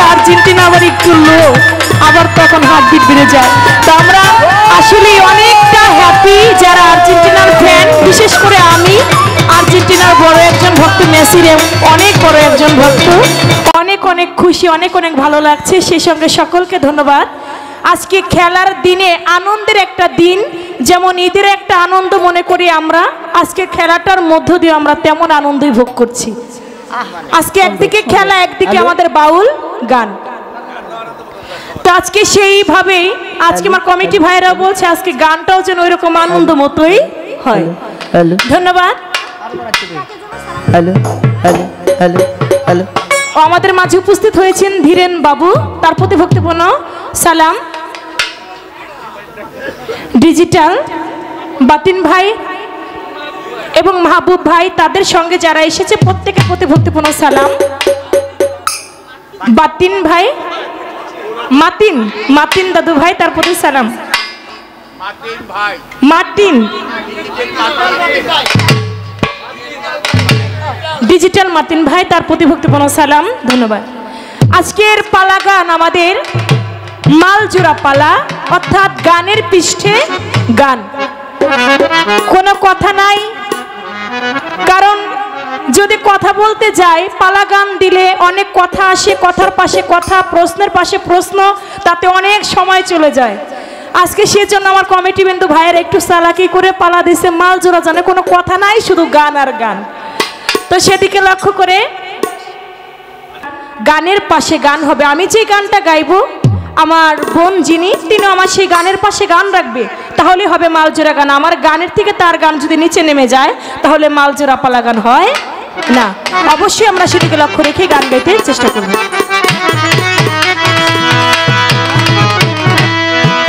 দেখে আর্জেন্টিনা আবার একটু লো আবার তখন হার্টবিট বেড়ে যায়। তো আমরা আসলে অনেকটা হ্যাপি যারা আর্জেন্টিনার ফ্যান বিশেষ করে আমি, আর্জেন্টিনার বড় একজন ভক্ত মেসির অনেক বড় একজন ভক্ত। অনেক অনেক খুশি, অনেক অনেক ভালো লাগছে সেই সঙ্গে সকলকে ধন্যবাদ। আজকে খেলার দিনে আনন্দের একটা দিন, যেমন ঈদের একটা আনন্দ মনে করি আমরা, আজকে খেলাটার মধ্য দিয়ে আমরা তেমন আনন্দই ভোগ করছি। আজকে একদিকে খেলা একদিকে আমাদের বাউল গান। তো আজকে সেইভাবেই আজকে আমার কমিটি ভাইরাও বলছে আজকে গানটাও যেন ওইরকম আনন্দ মতোই হয়। হ্যালো? ধন্যবাদ। হ্যালো? হ্যালো? হ্যালো? হ্যালো? আমাদের মাঝে উপস্থিত হয়েছেন ধীরেন বাবু তার প্রতি ভক্তিপূর্ণ সালাম। ডিজিটাল বাতিন ভাই এবং মাহবুব ভাই তাদের সঙ্গে যারা এসেছে, প্রত্যেকের প্রতি ভক্তিপূর্ণ সালাম। বাতিন ভাই, মাতিন মাতিন দাদু ভাই, তার প্রতি সালাম। মার্টিন ডিজিটাল মার্টিন ভাই, তার প্রতি ভক্তিপূর্ণ সালাম, ধন্যবাদ। আজকের পালা গান আমাদের মালজোড়া পালা, অর্থাৎ গানের পৃষ্ঠে গান। কোনো কথা নাই কারণ যদি কথা বলতে যাই পালা গান দিলে অনেক কথা আসে, কথার পাশে কথা, প্রশ্নের পাশে প্রশ্ন, তাতে অনেক সময় চলে যায়। আজকে সেজন্য আমার কমিটি বিন্দু ভাইয়ের একটু সালাকি করে পালা দিছে, মাল জোড়া জানে কোনো কথা নাই, শুধু গান আর গান। তো সেদিকে লক্ষ্য করে গানের পাশে গান হবে। আমি যে গানটা গাইবো, আমার বোন যিনি তিনি আমার সেই গানের পাশে গান রাখবে। তাহলে হবে মালজোড়া গান। আমার গানের থেকে তার গান যদি নিচে নেমে যায়, তাহলে মালজোড়া পালা গান হয়? না। অবশ্যই আমরা সেটিকে লক্ষ্য রেখে গান গাইতে চেষ্টা করব।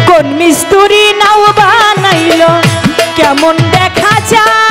কোন মিস্তুরি নাও বানাইলো, কেমন দেখা যায়?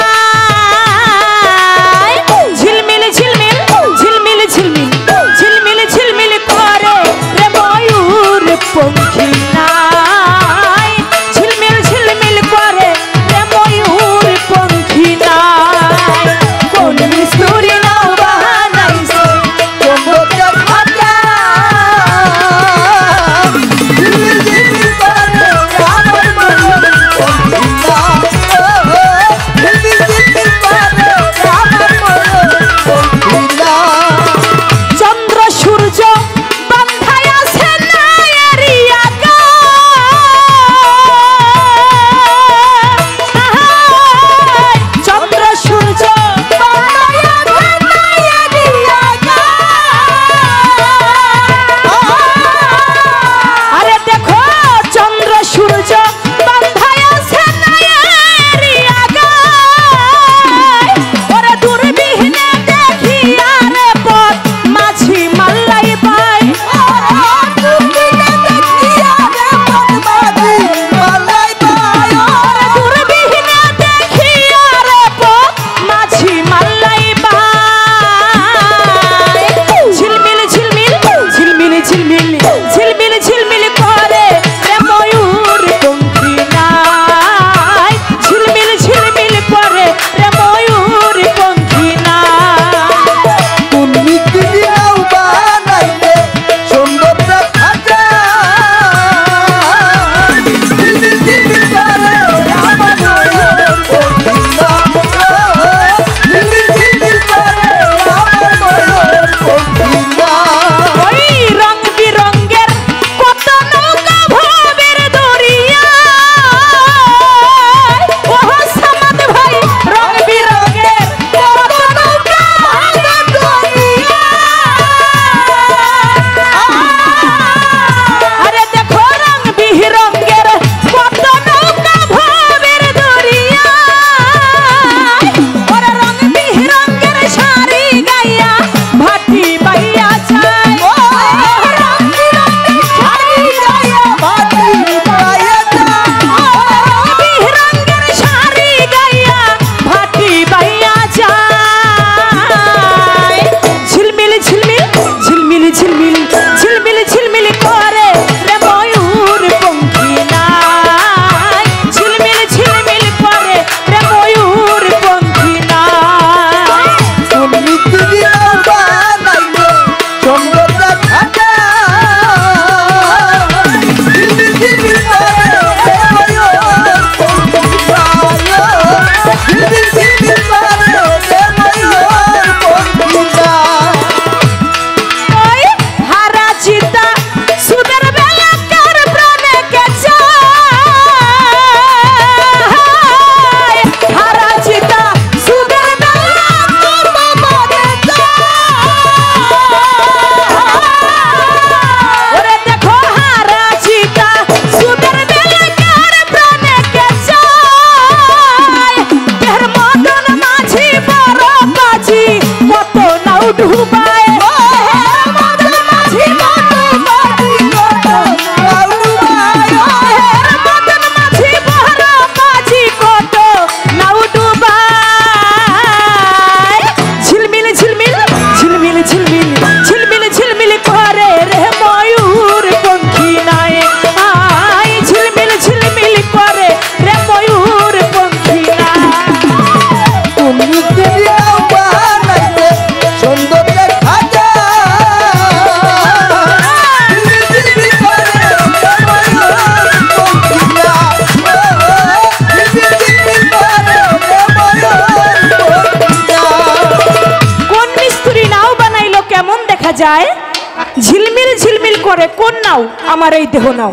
নাও, আমার এই দেহ নাও।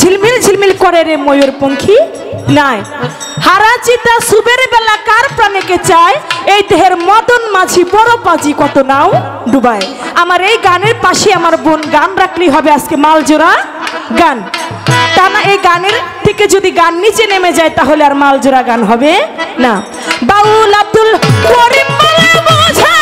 ঝিলমিল ঝিলমিল করে রে ময়ূর পঙ্খি নাই হারাচিতা সুবের বেলা কার প্রাণেকে চায়? এই দেহের মদন মাঝি বড় পাজি কত নাও ডুবাই আমার এই গানের পাশে আমার বোন গান রাখলেই হবে আজকে মালজোড়া গান। তা না, এই গানের থেকে যদি গান নিচে নেমে যায় তাহলে আর মালজোড়া গান হবে না। বাউল আব্দুল করিম বোঝা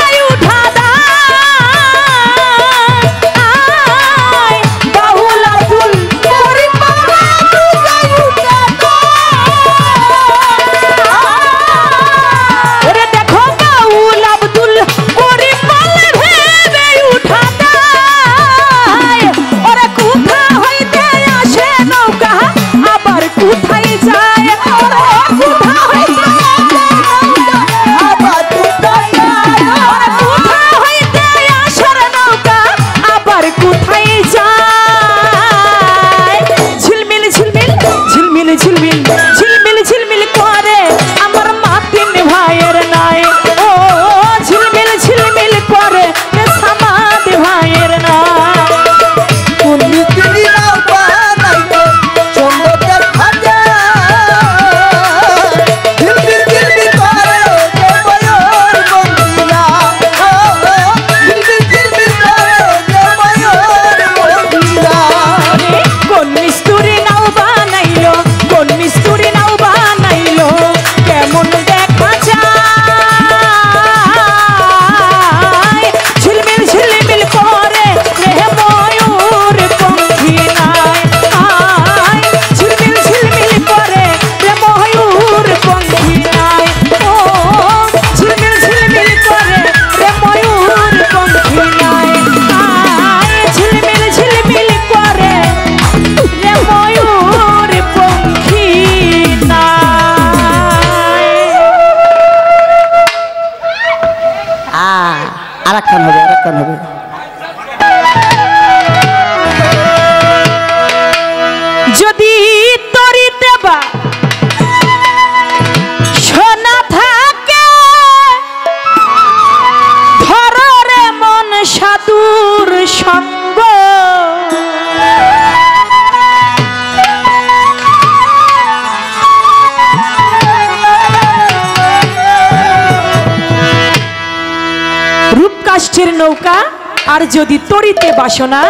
আর যদি তরিতে বাসনা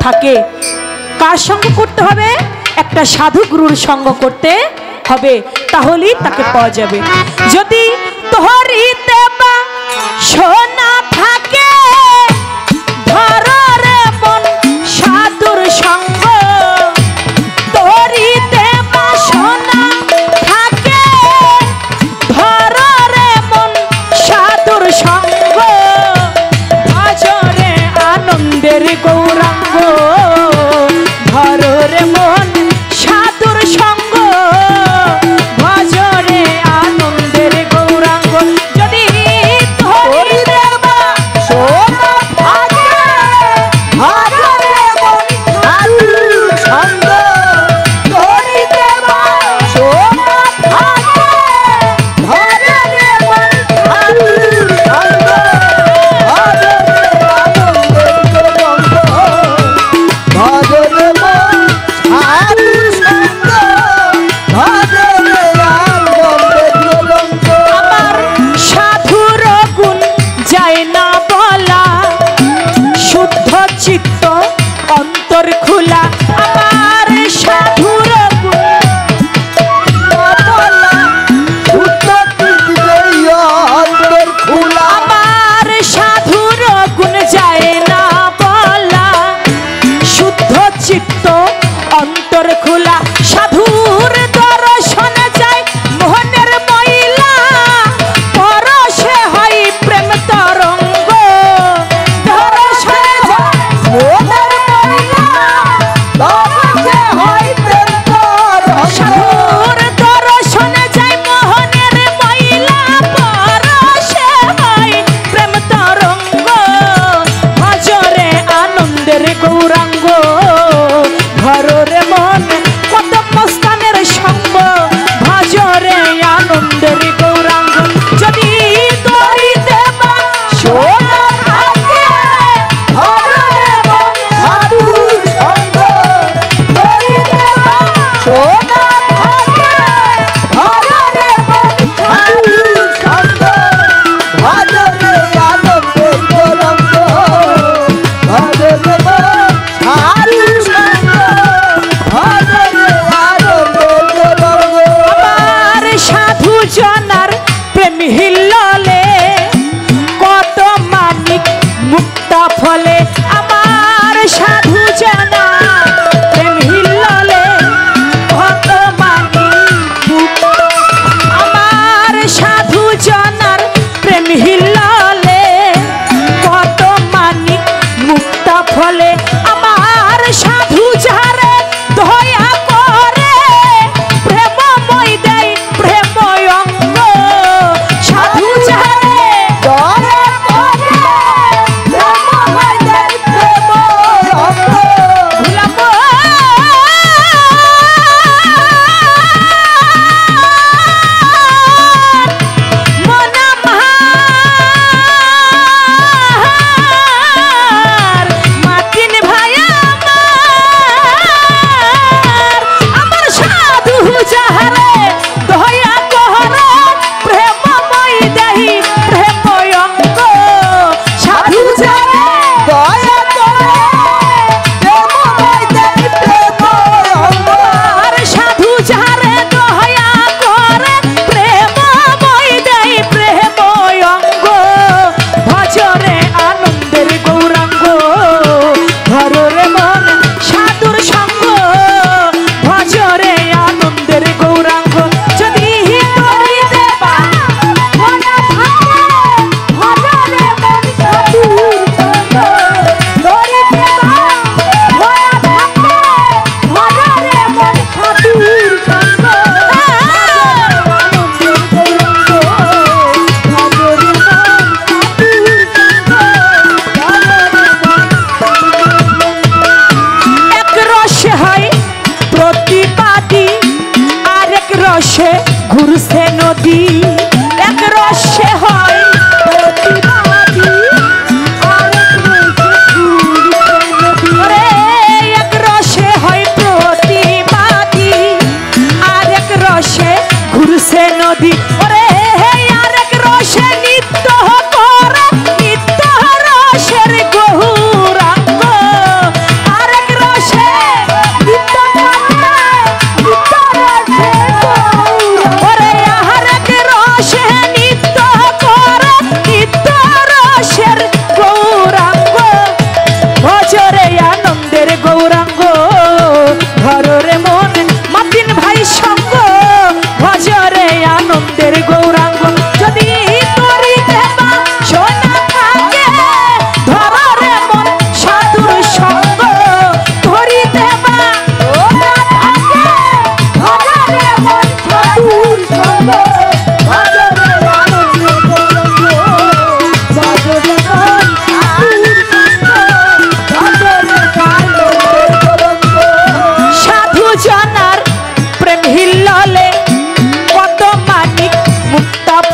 থাকে, কার সঙ্গ করতে হবে? একটা সাধু গুরুর সঙ্গ করতে হবে, তাহলেই তাকে পাওয়া যাবে। যদি তরিতে বা নদী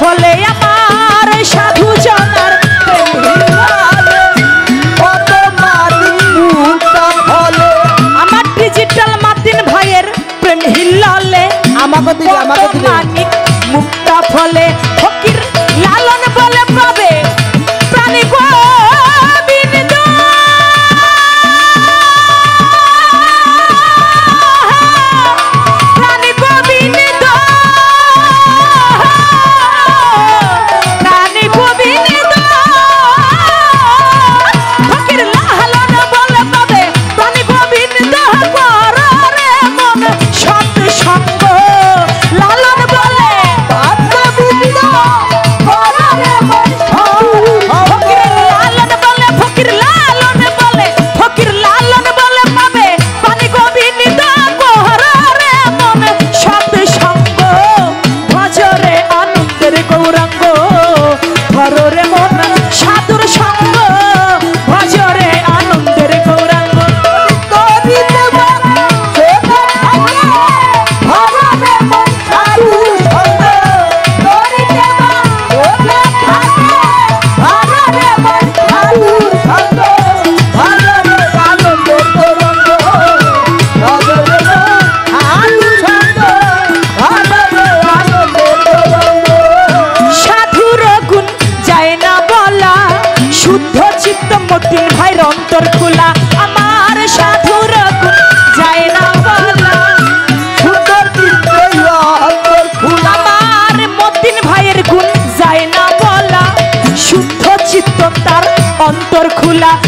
ফলে আমার সাধু জনার আমার ডিজিটাল মাতিন ভাইয়ের প্রেম হিল্লালে আমাকে দিলে আমাকে দিলে। মুক্তা ফলে। অন্তর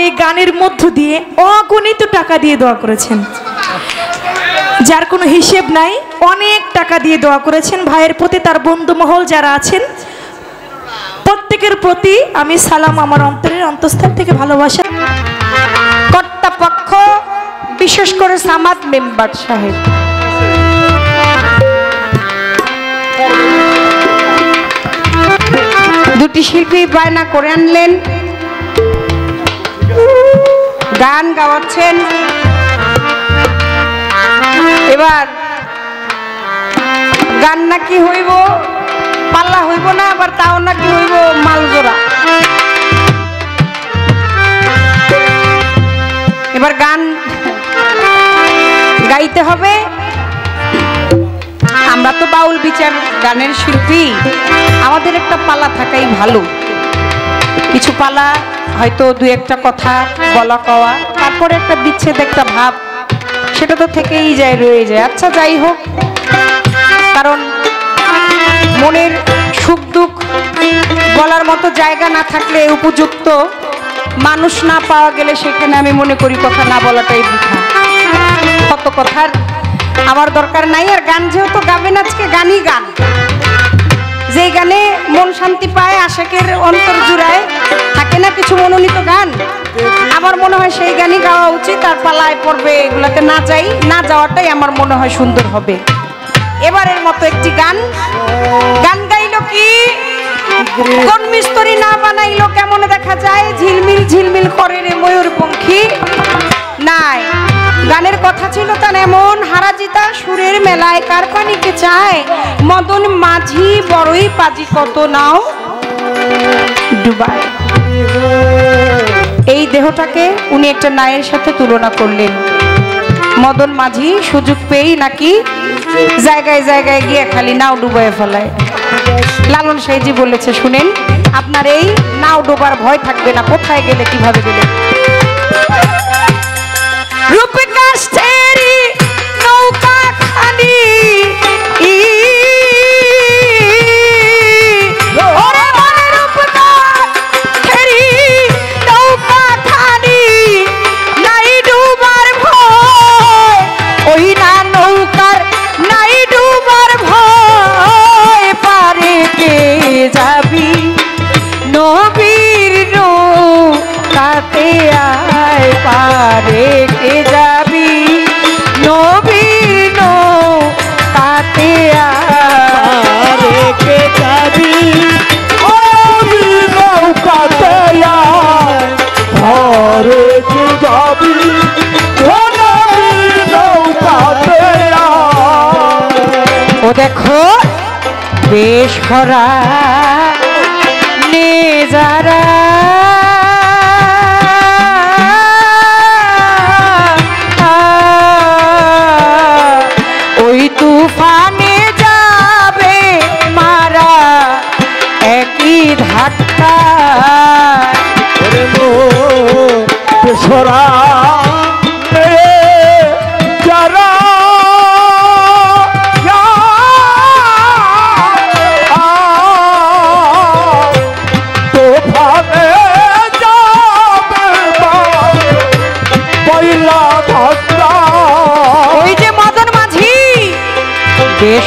এই গানের মধ্য দিয়ে অগণিত টাকা দিয়ে দোয়া করেছেন। যার কোনো হিসেব নাই, অনেক টাকা দিয়ে দোয়া করেছেন। ভাইয়ের প্রতি তার বন্ধু মহল যারা আছেন, প্রত্যেকের প্রতি আমি সালাম আমার অন্তরের অন্তঃস্থল থেকে ভালোবাসা। কর্তাপক্ষ, বিশেষ করে সামাদ মেম্বার সাহেব। দুটি শিল্পী বায়না করে আনলেন। গান গাওয়াচ্ছেন। এবার গান নাকি হইব, পাল্লা হইব না, আবার তাও নাকি হইব মালজোড়া এবার গান গাইতে হবে। আমরা তো বাউল বিচার গানের শিল্পী, আমাদের একটা পালা থাকাই ভালো। কিছু পালা হয়তো দু একটা কথা বলা কওয়া, তারপরে একটা বিচ্ছেদ একটা ভাব, সেটা তো থেকেই যায়, রয়ে যায়। আচ্ছা যাই হোক, কারণ মনের সুখ দুঃখ বলার মতো জায়গা না থাকলে উপযুক্ত মানুষ না পাওয়া গেলে সেখানে আমি মনে করি কথা না বলাটাই বৃথা। কত কথার আমার দরকার নাই, আর গান যেহেতু গাবেন আজকে, গানই গান। যে গানে মন শান্তি পায়, আশেকের অন্তর জুড়ায় না কিছু মনোনীত গান? আমার মনে হয় সেই গানই গাওয়া উচিত, আর পালায় পড়বে এগুলাতে না যাই, না যাওয়াটাই আমার মনে হয় সুন্দর হবে। এবারের মতো একটি গান। গান গাইলো কি? কোন মিস্তরি না বানাইলো, কেমন দেখা যায়? ঝিলমিল ঝিলমিল করে রে ময়ূরপঙ্খী। নাই, গানের কথা ছিল তার এমন, হারাজিতা সুরের মেলায় কার পানিকে চায়? মদন মাঝি বড়ই পাজি কত নাও? ডুবায় এই দেহটাকে উনি একটা নায়ের সাথে তুলনা করলেন। মদন মাঝি সুযোগ পেয়েই নাকি জায়গায় জায়গায় গিয়ে খালি নাও ডুবায় ফেলায়। লালন সাইজি বলেছে, শুনেন, আপনার এই নাও ডোবার ভয় থাকবে না, কোথায় গেলে, কীভাবে গেলে? রূপ কাষ্ঠেরি খরা নিজারা ওই যে মদন মাঝি। বেশ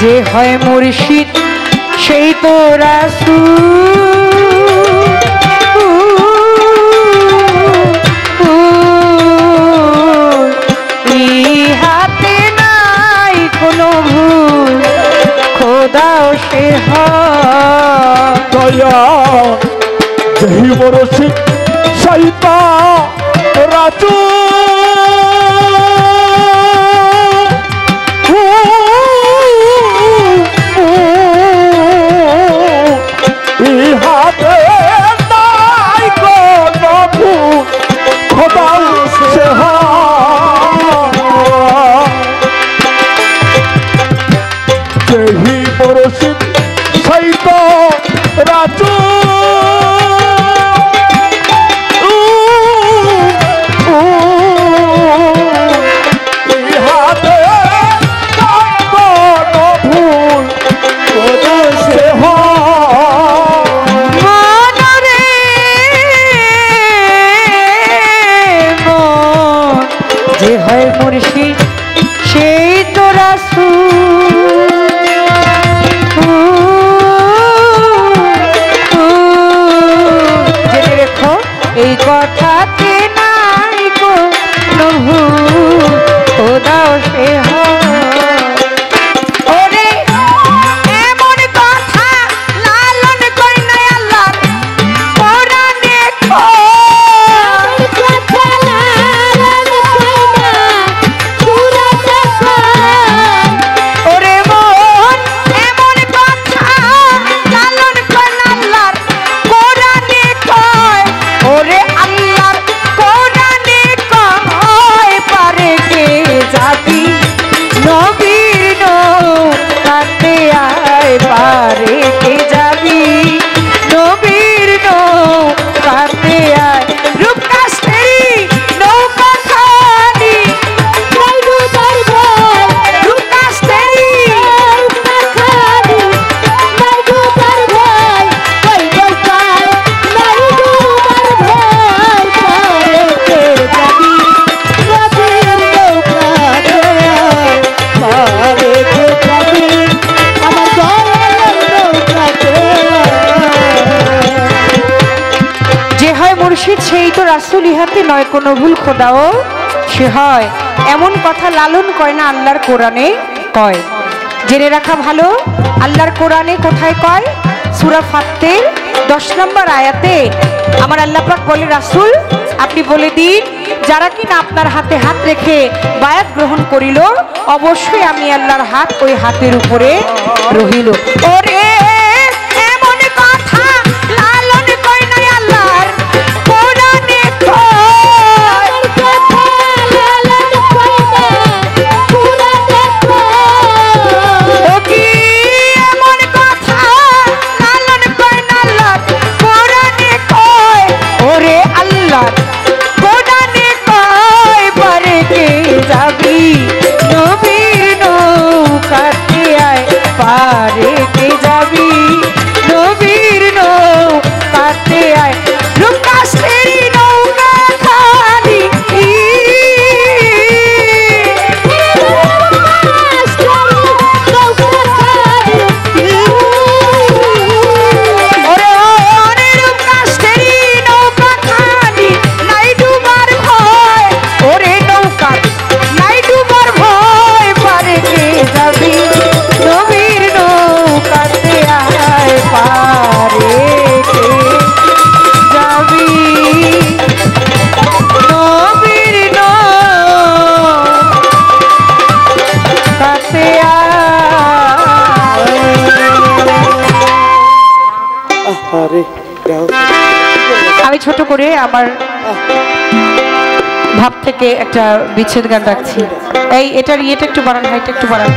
যে হয় মুর্শিদ সেই তো রাসু হাতে নাই কোনো ভুল খোদাও সে হয়া যেহি মুর্শিদ কোনো ভুল খোদাও, সে হয়। এমন কথা লালন কয় না আল্লাহর কোরআনে কয়। জেনে রাখা ভালো, আল্লাহর কোরআনে কোথায় কয়? সুরা ফাত্তের দশ নম্বর আয়াতে আমার আল্লাপাক বলে, রাসুল, আপনি বলে দিন, যারা কিনা আপনার হাতে হাত রেখে বায়াত গ্রহণ করিল, অবশ্যই আমি আল্লাহর হাত ওই হাতের উপরে রহিল। ওরে আমার ভাব থেকে একটা বিচ্ছেদ গান রাখছি। এই, এটার ইয়েটা একটু বাড়ান হাইটা একটু বাড়ান।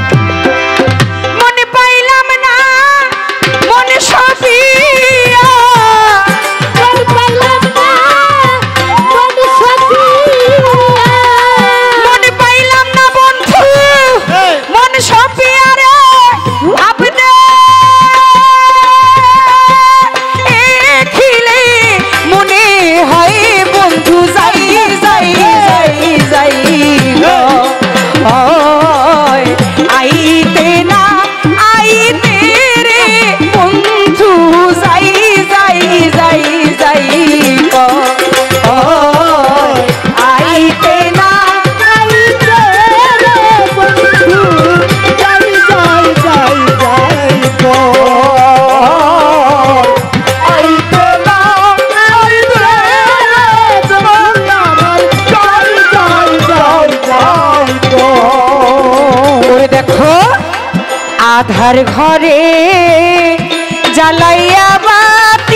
আধার ঘরে জ্বালাইয়া বাত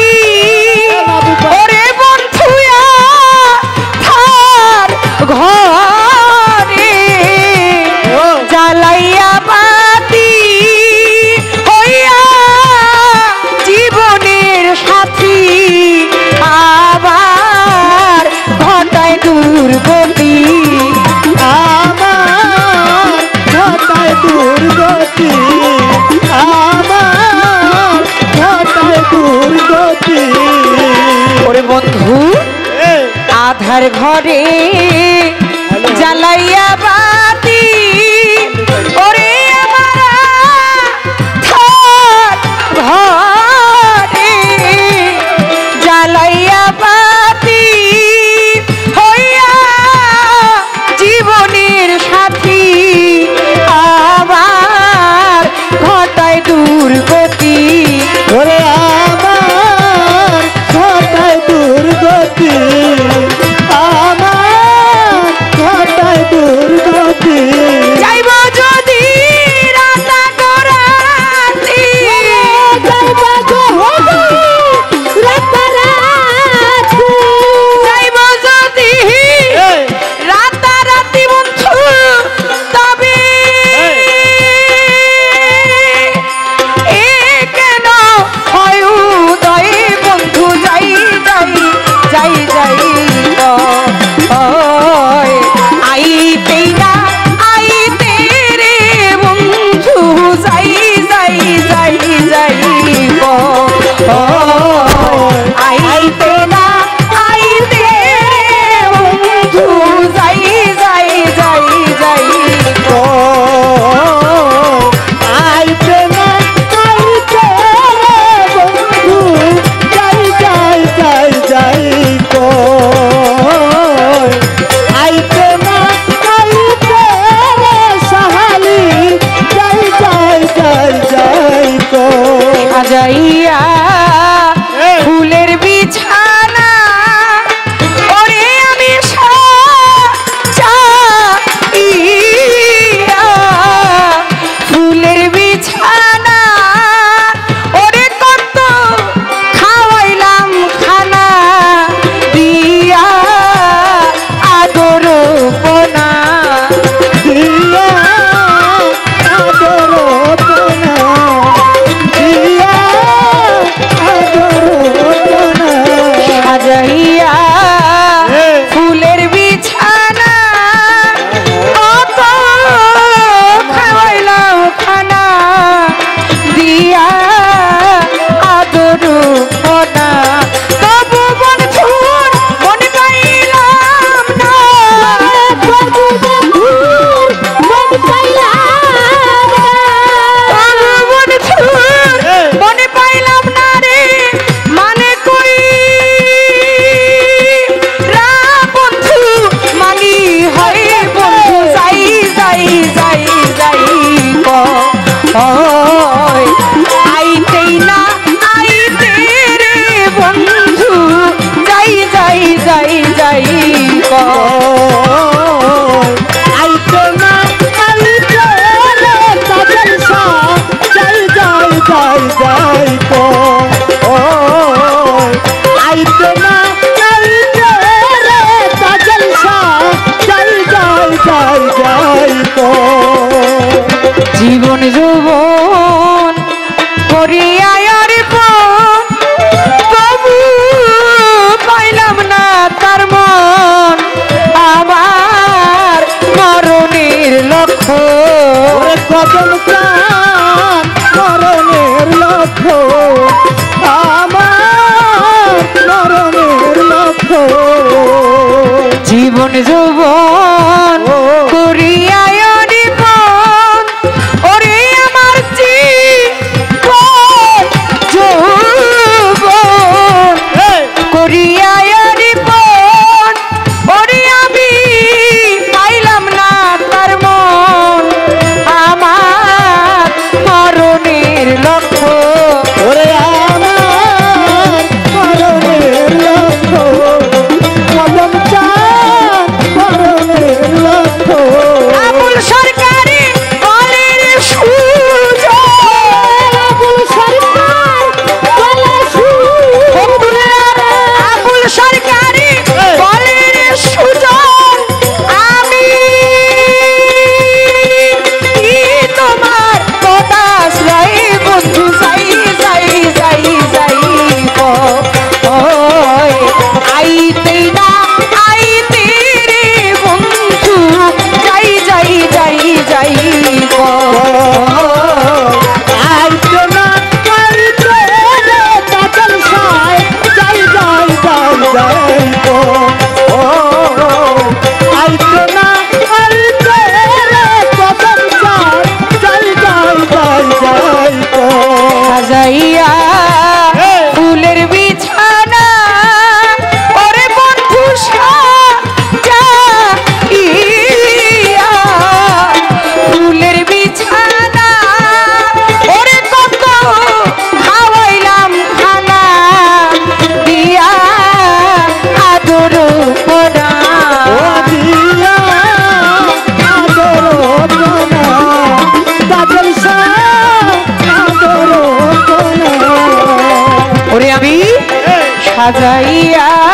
বন্ধু আধার ঘরে জ্বালাইয়া বা ভজন প্রাণ মরণের লক্ষ্য। আমার মরণের লক্ষ্য। জীবন যুবন সাজাইয়া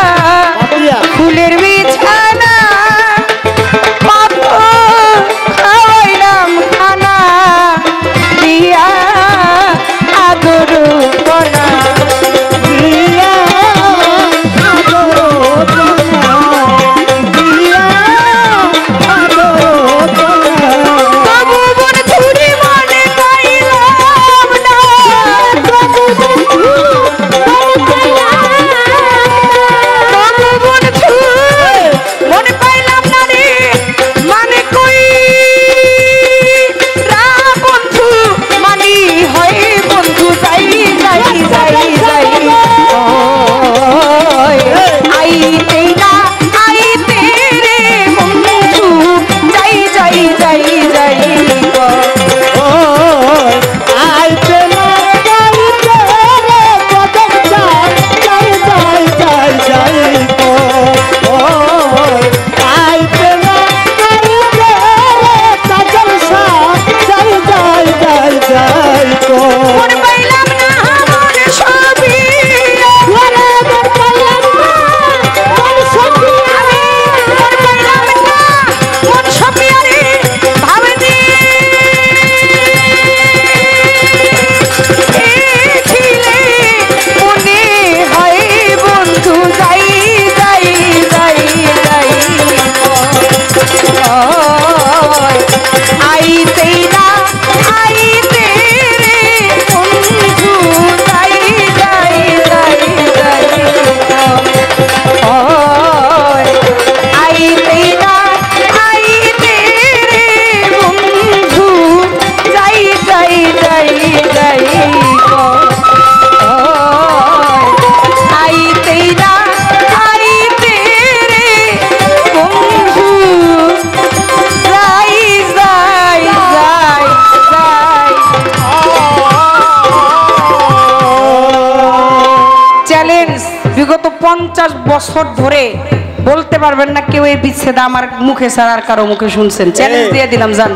মন পঞ্চাশ বছর ধরে বলতে পারবেন না কেউ এই বিচ্ছেদ আমার মুখে ছাড়া আর কারও মুখে শুনছেন। চ্যালেঞ্জ দিয়ে দিলাম জান।